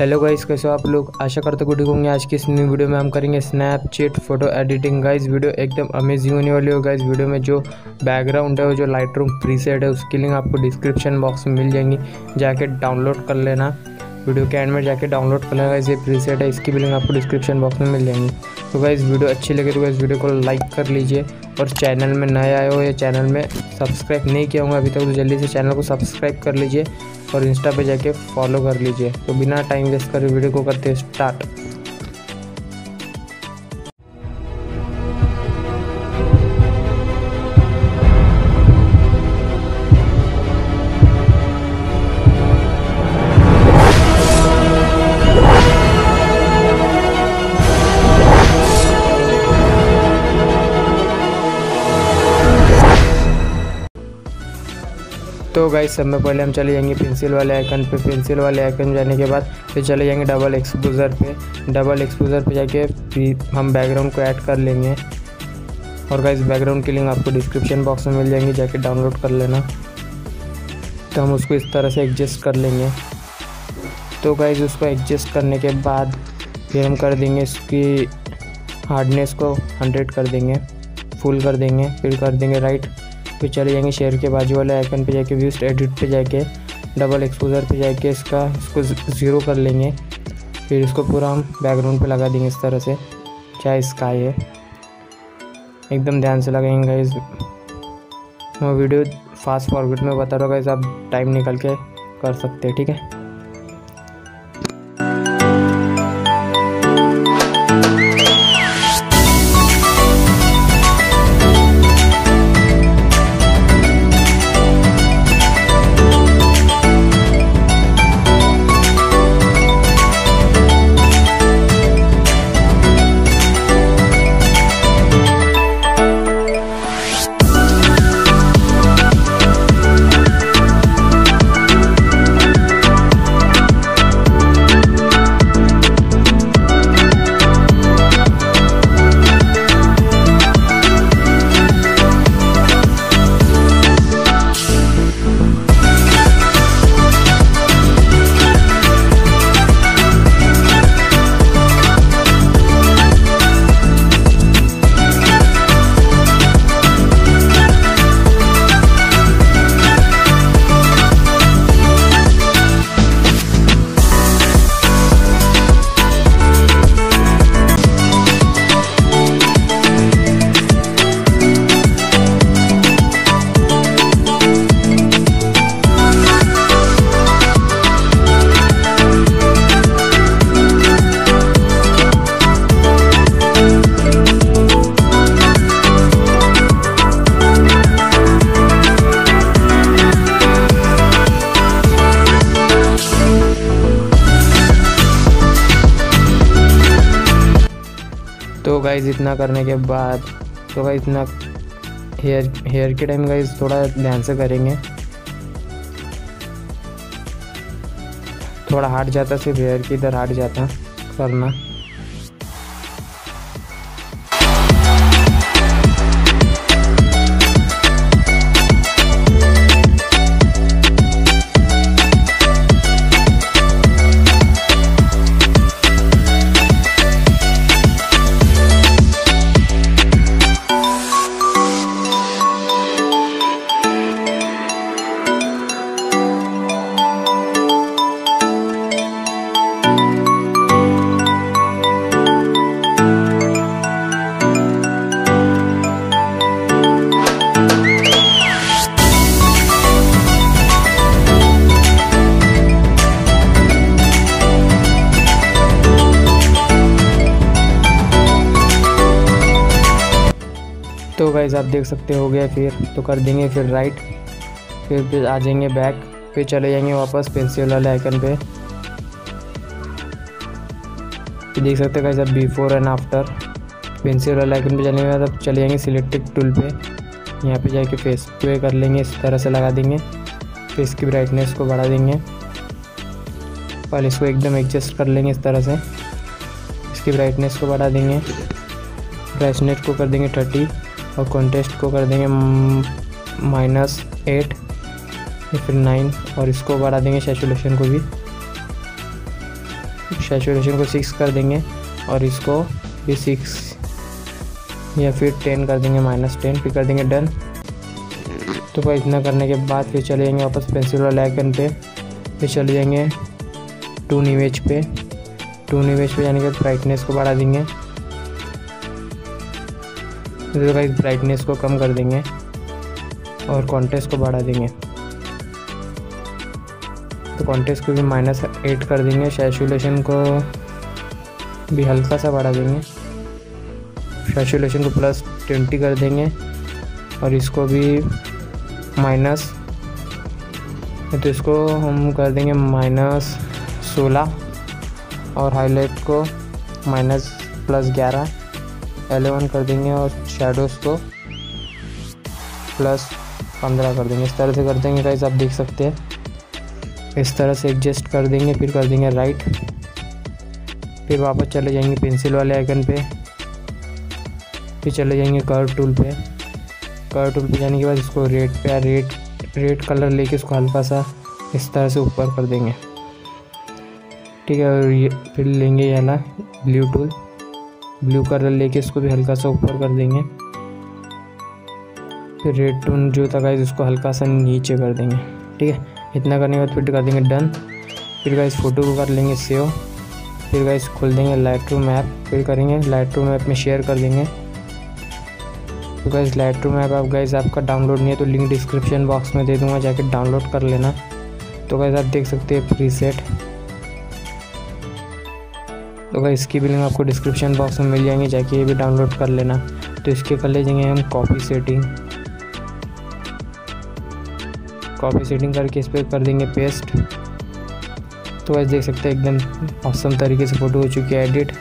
Hello guys, कैसे हो आप लोग? आशा करते गुड होंगे। आज की इस न्यू वीडियो में हम करेंगे Snapchat photo editing guys video एकदम अमेजिंग होने वाली हो। गाइस वीडियो में जो बैकग्राउंड है वो जो लाइट रूम प्रीसेट है, उसकी लिंक आपको डिस्क्रिप्शन बॉक्स में मिल जाएँगी। जाके डाउनलोड कर लेना। वीडियो के एंड में जाके डाउनलोड कर लेना। ये प्रीसेट है, इसकी भी लिंक आपको डिस्क्रिप्शन बॉक्स में मिल जाएँगी। तो गाइस वीडियो अच्छी लगे तो गाइस वीडियो को लाइक कर लीजिए। और चैनल में नए आए हो या चैनल में सब्सक्राइब नहीं किया होगा अभी तक तो जल्दी से चैनल को सब्सक्राइब कर लीजिए। और इंस्टा पे जाके फॉलो कर लीजिए। तो बिना टाइम वेस्ट करे वीडियो को करते स्टार्ट तो गाइस सब में पहले हम चले जाएँगे पेंसिल वाले आइकन पे। पेंसिल वाले आइकन जाने के बाद फिर चले जाएँगे डबल एक्सपोजर पे। डबल एक्सपोजर पे जाके हम बैकग्राउंड को ऐड कर लेंगे। और गाइस बैकग्राउंड की लिंक आपको डिस्क्रिप्शन बॉक्स में मिल जाएँगी, जाके डाउनलोड कर लेना। तो हम उसको इस तरह से एडजस्ट कर लेंगे। तो गाइज़ उसको एडजस्ट करने के बाद फिर हम कर देंगे इसकी हार्डनेस को हंड्रेड कर देंगे फुल कर देंगे, फिर कर देंगे राइट फिर चले जाएँगे शेयर के बाजू वाले आइकन पे जाके व्यूस्ट एडिट पे जाके डबल एक्सपोजर पे जाके इसका, इसको ज़ीरो कर लेंगे। फिर इसको पूरा हम बैकग्राउंड पे लगा देंगे इस तरह से। चाहे स्काई है एकदम ध्यान से लगाएँगे इस मैं वीडियो फास्ट फॉरवर्ड में बता रहा हूँ आप टाइम निकल के कर सकते हैं, ठीक है? गाइज़ इतना करने के बाद तो गाइज़ इतना हेयर हेयर के टाइम गाइज़ थोड़ा ध्यान से करेंगे। थोड़ा हट जाता सिर्फ़ हेयर की, इधर हट जाता करना। तो गाइज़ आप देख सकते हो गया फिर तो कर देंगे फिर राइट फिर फिर आ जाएँगे बैक फिर चले जाएँगे वापस पेंसिल वाले आइकन पे। फिर देख सकते हैं गाइज़ अब बिफोर एंड आफ्टर पेंसिल वाले आइकन पे जाने के बाद अब चले जाएँगे सिलेक्टेड टूल पे। यहाँ पे जाके फेस पे कर लेंगे, इस तरह से लगा देंगे। फेस की ब्राइटनेस को बढ़ा देंगे। और इसको एकदम एडजस्ट कर लेंगे इस तरह से। इसकी ब्राइटनेस को बढ़ा देंगे। ब्राइटनेस को कर देंगे थर्टी और कॉन्टेस्ट को कर देंगे माइनस एट या फिर नाइन और इसको बढ़ा देंगे सेचुलेशन को भी। सेचुलेशन को सिक्स कर देंगे, और इसको भी सिक्स या फिर टेन कर देंगे माइनस टेन फिर कर देंगे डन तो भाई इतना करने के बाद फिर चले जाएँगे वापस पेंसिल वाले आइकन पे। फिर चले जाएँगे टू इमेज पे। टू इमेज पे जाने के ब्राइटनेस को बढ़ा देंगे। तो भाई ब्राइटनेस को कम कर देंगे और कॉन्टेस्ट को बढ़ा देंगे। तो कॉन्टेस्ट को भी माइनस एट कर देंगे। सैचुलेशन को भी हल्का सा बढ़ा देंगे। सैचुलेशन को प्लस ट्वेंटी कर देंगे और इसको भी माइनस तो इसको हम कर देंगे माइनस सोलह और हाईलाइट को माइनस प्लस ग्यारह। एलेवन कर देंगे और शेडोज़ को प्लस पंद्रह कर देंगे। इस तरह से कर देंगे गाइस आप देख सकते हैं। इस तरह से एडजस्ट कर देंगे, फिर कर देंगे राइट फिर वापस चले जाएँगे पेंसिल वाले आइकन पे। फिर चले जाएँगे कर्व टूल पे। कर्व टूल पे जाने के बाद इसको रेड पे रेड रेड कलर लेके इसको हल्का सा इस तरह से ऊपर कर देंगे। ठीक है, और ये फिर लेंगे ये ना ब्लू टूल ब्लू कलर लेके इसको भी हल्का सा ऊपर कर देंगे। फिर रेड टून जो था गाइस उसको हल्का सा नीचे कर देंगे। ठीक है? इतना करने के बाद फिर कर देंगे डन फिर गाइस फ़ोटो को कर लेंगे सेव फिर गाइस खोल देंगे लाइट रूम ऐप फिर करेंगे लाइट रूम ऐप में शेयर कर देंगे। तो गाइस लाइट रूम ऐप आप गाइस आपका डाउनलोड नहीं है तो लिंक डिस्क्रिप्शन बॉक्स में दे दूँगा, जाके डाउनलोड कर लेना। तो गाइस आप देख सकते हैं प्री तो इसकी भी लिंक आपको डिस्क्रिप्शन बॉक्स में मिल जाएँगे, जाके ये भी डाउनलोड कर लेना। तो इसके कर ले जाएँगे हम कॉपी सेटिंग कॉपी सेटिंग करके इस पर कर देंगे पेस्ट तो वैसे देख सकते हैं, एकदम औसम तरीके से फ़ोटो हो चुकी है एडिट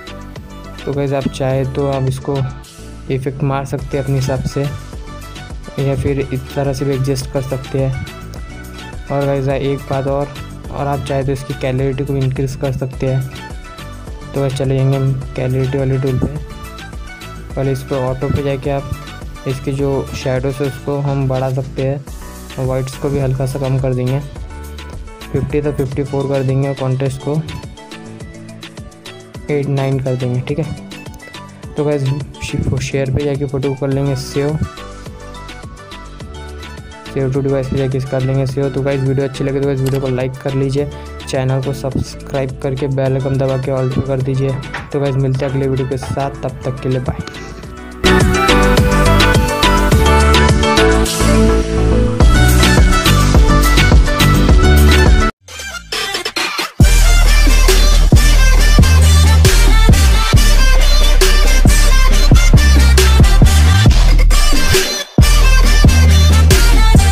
तो वैसे आप चाहे तो आप इसको इफ़ेक्ट मार सकते हैं अपने हिसाब से, या फिर इस तरह से भी एडजस्ट कर सकते हैं। और वैसा एक बात और और आप चाहे तो इसकी कैलोरिटी को भी इंक्रीज़ कर सकते हैं। तो वैसे चले जाएँगे हम कैलोरिटी वाले टूल पे। पहले इस पर ऑटो पे जाके आप इसकी जो शेडोस है उसको हम बढ़ा सकते हैं और वाइट्स को भी हल्का सा कम कर देंगे। 50 तो 54 कर देंगे और कॉन्टेस्ट को 8 9 कर देंगे, ठीक है? तो गैस शेयर पे जाके फ़ोटो कर लेंगे सेव सेव टू डिवाइस पे जाके कर लेंगे सेव तो गाइस वीडियो अच्छी लगे तो गाइस वीडियो को लाइक कर लीजिए। चैनल को सब्सक्राइब करके बेल आइकन दबा के ऑल कर दीजिए। तो वैसे मिलते हैं अगले वीडियो के साथ। तब तक के लिए बाय